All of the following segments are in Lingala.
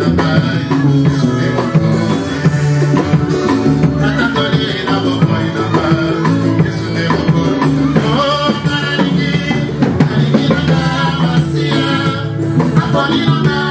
Bonnie on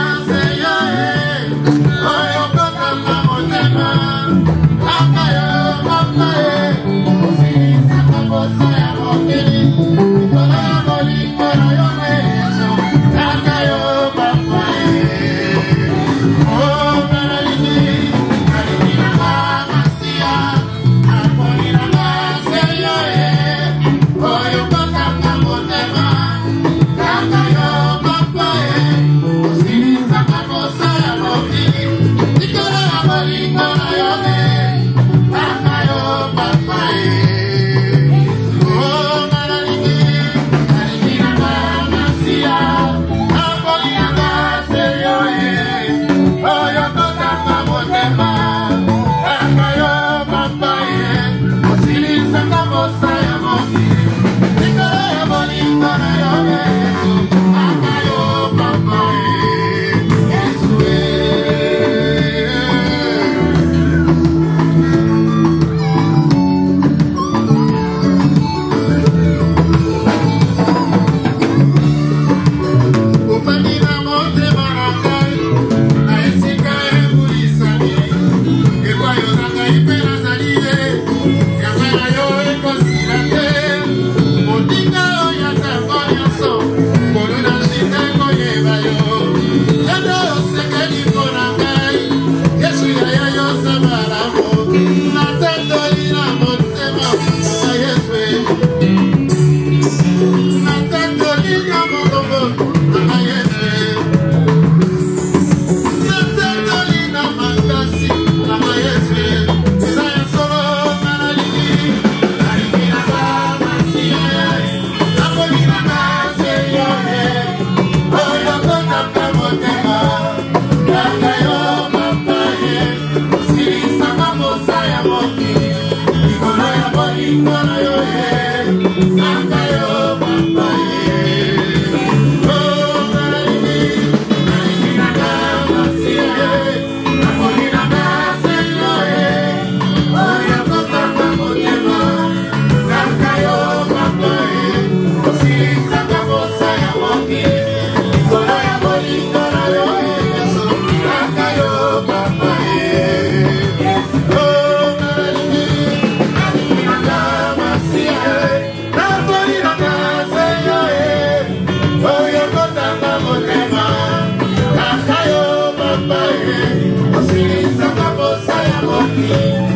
Thank you.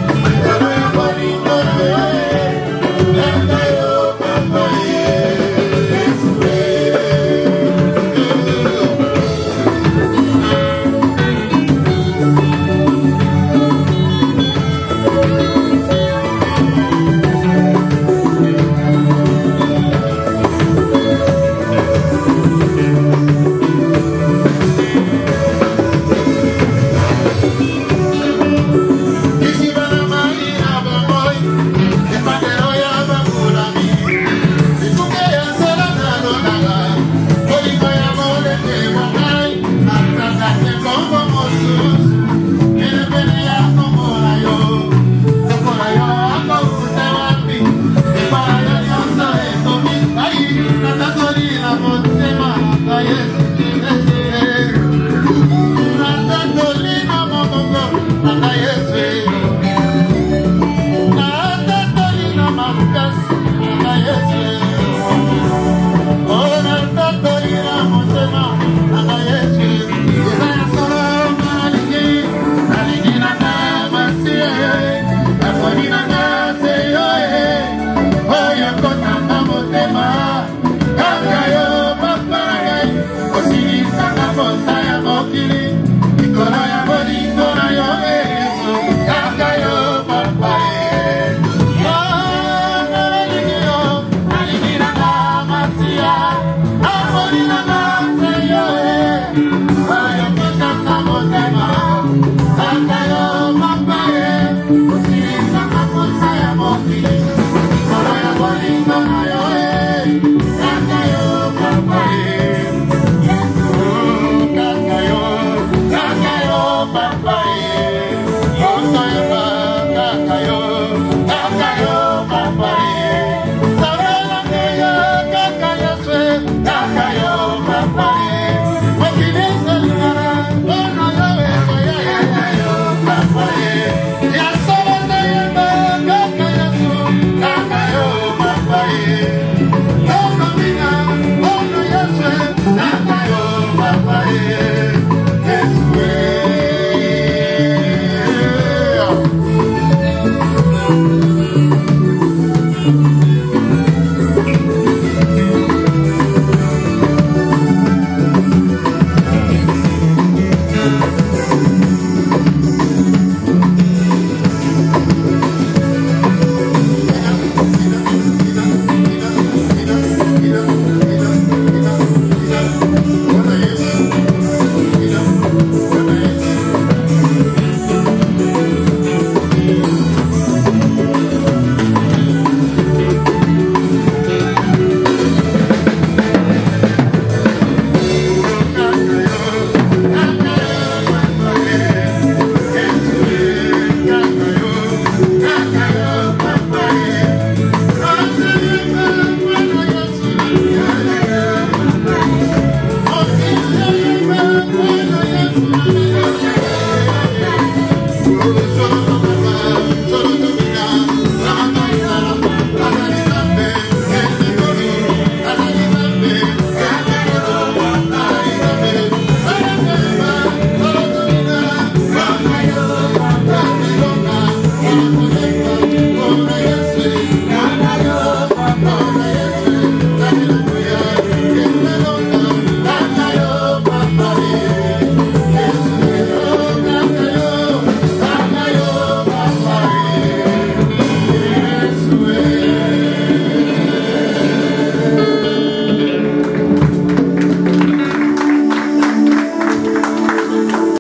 Las